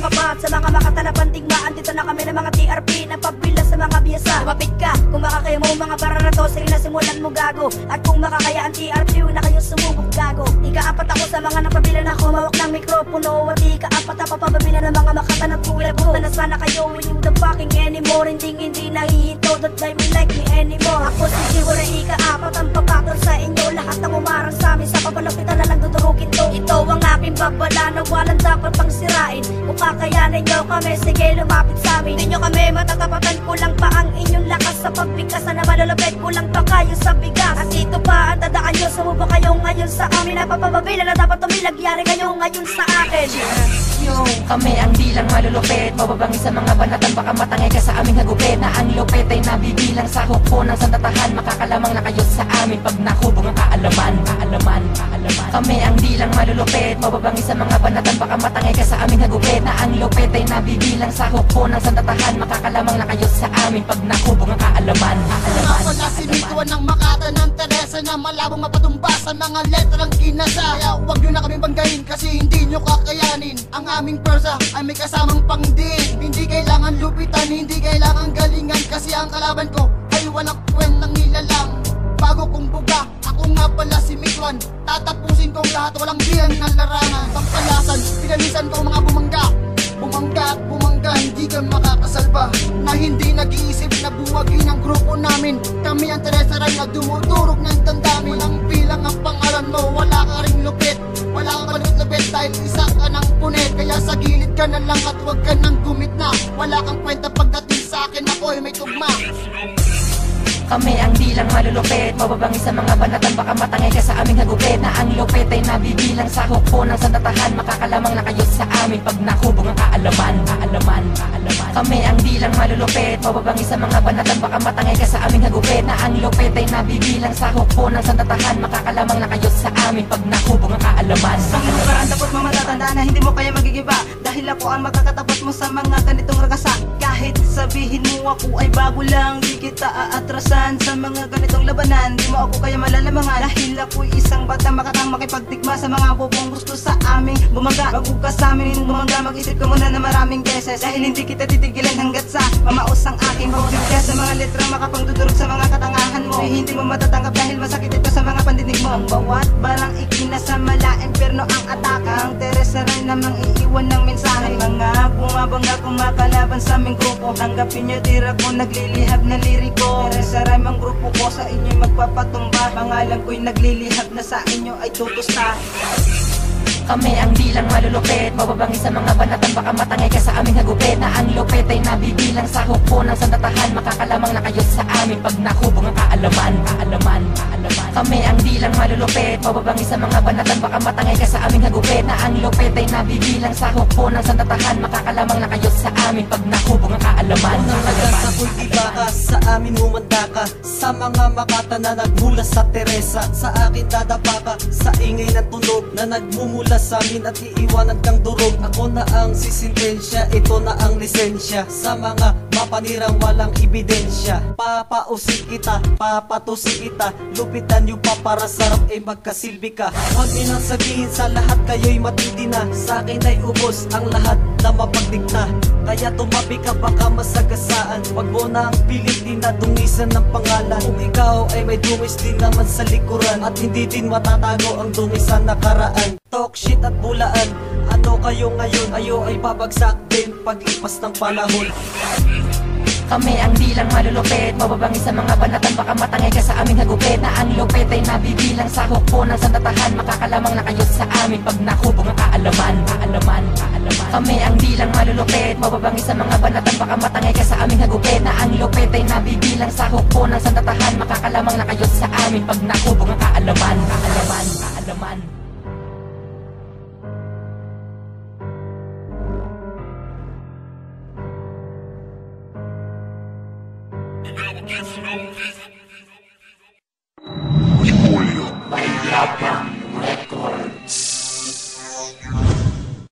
mga makatalapan tigmaan Dito na kami ng mga TRP na pabila sa mga biyasa. Lumapit ka, kung makakaya mo mga bararato Sige na simulan mo gago. At kung makakaya ang TRP, na kayo sumubok gago. Ikaapat ako sa mga napabila na kumawak ng mikropono. At ikaapat ako pababila ng mga makatanap kulab ko. Na sana kayo winning the fucking anymore. Hindi hindi nahihinto, that by me like me anymore. Ako si Jiwa na ikaapat ang papaktor sa inyo. Lahat ng umarang sa amin sa papalapitan ang aking babala na walang dapat pang sirain. Kung kakayanin nyo kami, sige lumapit sa amin. Hindi kami matatapatan, kulang pa ang inyong lakas. Sa pagbigkas na malalapit, kulang pa kayo sa bigas. At ito pa ang dadaan nyo, sumubo kayo ngayon sa amin. Napapababila na dapat tumilag, yari kayo ngayon sa akin. Kami ang bilang malulupit. Mababangi sa mga banatan Baka matangay ka sa aming hagupit. Na ang lupit ay nabibilang sa hukbo ng sandatahan. Makakalamang na kayo sa amin Pag nakubong ang kaalaman. Kaalaman, kaalaman. Kami ang bilang malulupit. Mababangi sa mga banatan Baka matangay ka sa aming hagupit. Na ang lupit ay nabibilang sa hukbo ng sandatahan. Makakalamang na kayo sa amin Pag nakubong ang kaalaman. Kaalaman, Ako na sinituan ng Makata ng Teresa na malabong mapatumba sa mga letrang kinasa Kaya huwag nyo na kami banggain kasi hindi nyo kakayanin. Ang aming persa ay may kasamang pangdin. Hindi kailangan lupitan, hindi kailangan galingan Kasi ang kalaban ko ay walang kwentang nilalang. Bago kong buga, ako nga pala si Mitwan Tatapusin ko ang lahat, walang biyan ng larangan. Pagpalasan, pinalisan ko mga bumangga Na hindi nag-iisip na buwagin ang grupo namin. Kami ang Teresa Ray na dumudurog ng damdamin Walang bilang ang pangalan mo, wala ka ring lupit. Wala kang malupit-lupit dahil isa ka ng punit Kaya sa gilid ka na lang at huwag ka nang gumitna Wala kang kwenta pagdating sa akin, ako'y may tugma Kami ang bilang malulupit Mababangi sa mga banatan Baka matangay ka sa aming hagupit. Na ang lupit ay nabibilang sa hukbo ng sandatahan. Makakalamang na kayo sa amin Pag nakubong ang kaalaman Kaalaman, kaalaman. Kami ang bilang malulupit Mababangi sa mga banatan Baka matangay ka sa aming hagupit. Na ang lupit ay nabibilang sa hukbo ng sandatahan. Makakalamang na kayo sa amin Pag nakubong ang kaalaman. Ang lugar dapat mo matatanda na hindi mo kaya magigiba. Dahil ako ang makakatapat mo sa mga ganitong ragasa. Kahit sabihin mo ako ay bago lang Di kita aatrasan. sa labanan. Di mo ako kaya malalamangan. Dahil ako'y isang batang makatang makipagtigma Sa mga bubong gusto sa aming bumaga Bago sa amin. Bumangga Mag-isip ka muna na maraming beses. Dahil hindi kita titigilan hanggat sa Mamaos ang aking pagbibigay Sa mga letra makapagdudurog sa mga katangahan mo. Ay hindi mo matatanggap dahil masakit ito sa mga pandinig mo. Ang bawat barang ikinasama impyerno ang ataka Ang Teresa rin namang iiwan ng mensahe Mga bumabangga kumakalaban sa aming grupo. Tanggapin nyo tira ko naglilihab na liriko. Teresa rin ang grupo ko sa inyo'y magpapatumba. Pangalan ko'y naglilihab na sa inyo ay tutusta. Kami ang bilang malulupit. Mababangi sa mga banatan Baka matangay ka sa aming hagupit. Na ang lupit ay nabibilang sa hukbo ng sandatahan. Makakalamang na kayo sa amin Pag nakubong ang Kaalaman, kaalaman Kami ang bilang malulupit. Mababangi sa mga banatan Baka matangay ka sa aming hagupit Na ang lupit ay nabibilang sa hukbo ng sandatahan Makakalamang na kayo sa amin Pag nakubong ang kaalaman. Nalaga sa kultiba ka, sa amin humanda ka. Sa mga makata na nagmula sa Teresa. Sa akin dadapa ka, sa ingay ng tunog Na nagmumula sa amin at iiwanan kang durog. Ako na ang sisintensya, ito na ang lisensya. Sa mga mapanirang walang ebidensya. Papausin kita, papatusin kita. Lupitan yung pa para sarap ay magkasilbi ka. Huwag minang sabihin sa lahat kayo'y matindi na. Sa akin ay ubos ang lahat na mapagdigna Kaya tumabi ka baka masagasaan. Huwag mo na ang pilitin na dungisan ng pangalan. Kung ikaw ay may dungis din naman sa likuran. At hindi din matatago ang dungis sa nakaraan. Talk shit at bulaan Ano kayo ngayon? Ayo ay babagsak din paglipas ng panahon Kami ang bilang malulupit Mababangi sa mga banatan. Baka matangay ka sa aming hagupit Na ang lupit ay nabibilang sa hukbo ng sandatahan Makakalamang na kayo sa amin Pag nakubong ang kaalaman. Kaalaman, kaalaman. Kami ang bilang malulupit Mababangi sa mga banatan. Baka matangay ka sa aming hagupit Na ang lupit ay nabibilang sa hukbo ng sandatahan Makakalamang na kayo sa amin Pag nakubong ang kaalaman. Kaalaman, kaalaman Spoilio, el